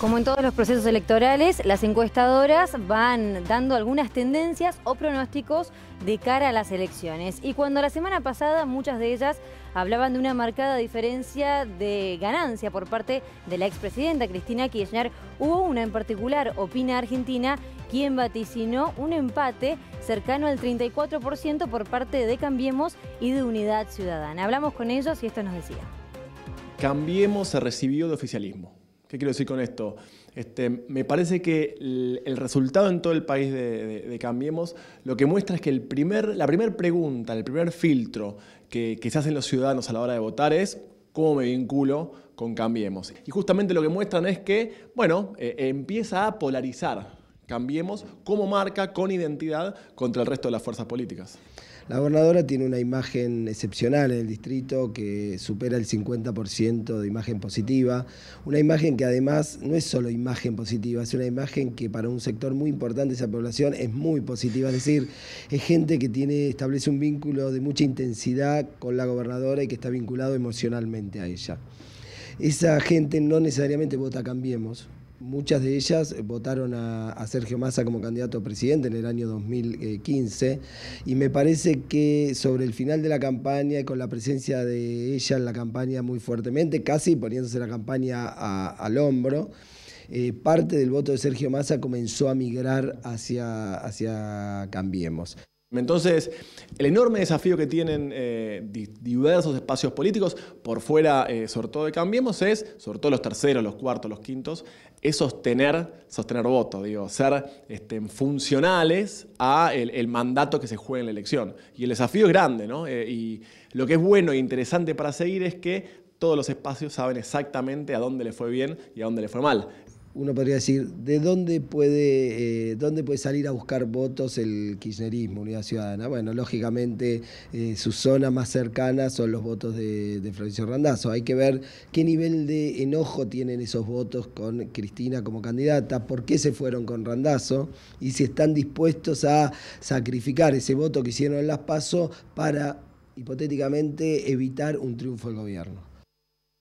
Como en todos los procesos electorales, las encuestadoras van dando algunas tendencias o pronósticos de cara a las elecciones. Y cuando la semana pasada muchas de ellas hablaban de una marcada diferencia de ganancia por parte de la expresidenta Cristina Kirchner, hubo una en particular, Opina Argentina, quien vaticinó un empate cercano al 34% por parte de Cambiemos y de Unidad Ciudadana. Hablamos con ellos y esto nos decía. Cambiemos se recibió de oficialismo. ¿Qué quiero decir con esto? Este, me parece que el, resultado en todo el país de, Cambiemos lo que muestra es que el primer, la primera pregunta, el primer filtro que, se hacen los ciudadanos a la hora de votar es cómo me vinculo con Cambiemos. Y justamente lo que muestran es que, bueno, eh, empieza a polarizar Cambiemos como marca con identidad contra el resto de las fuerzas políticas. La gobernadora tiene una imagen excepcional en el distrito que supera el 50% de imagen positiva, una imagen que además no es solo imagen positiva, es una imagen que para un sector muy importante de esa población es muy positiva, es decir, es gente que tiene, establece un vínculo de mucha intensidad con la gobernadora y que está vinculado emocionalmente a ella. Esa gente no necesariamente vota Cambiemos, Muchas de ellas votaron a, Sergio Massa como candidato a presidente en el año 2015 y me parece que sobre el final de la campaña y con la presencia de ella en la campaña muy fuertemente, casi poniéndose la campaña al hombro, eh, parte del voto de Sergio Massa comenzó a migrar hacia, hacia Cambiemos. Entonces, el enorme desafío que tienen eh, diversos espacios políticos, por fuera, eh, sobre todo de Cambiemos, es, sobre todo los terceros, los cuartos, los quintos, es sostener, sostener votos, digo, ser este, funcionales a el, mandato que se juega en la elección. Y el desafío es grande, ¿no? Eh, y lo que es bueno e interesante para seguir es que todos los espacios saben exactamente a dónde le fue bien y a dónde le fue mal uno podría decir, ¿de dónde puede, eh, dónde puede salir a buscar votos el kirchnerismo, Unidad Ciudadana? Bueno, lógicamente eh, su zona más cercana son los votos de, de Florencio Randazzo. Hay que ver qué nivel de enojo tienen esos votos con Cristina como candidata, por qué se fueron con Randazzo y si están dispuestos a sacrificar ese voto que hicieron en las PASO para, hipotéticamente, evitar un triunfo del gobierno.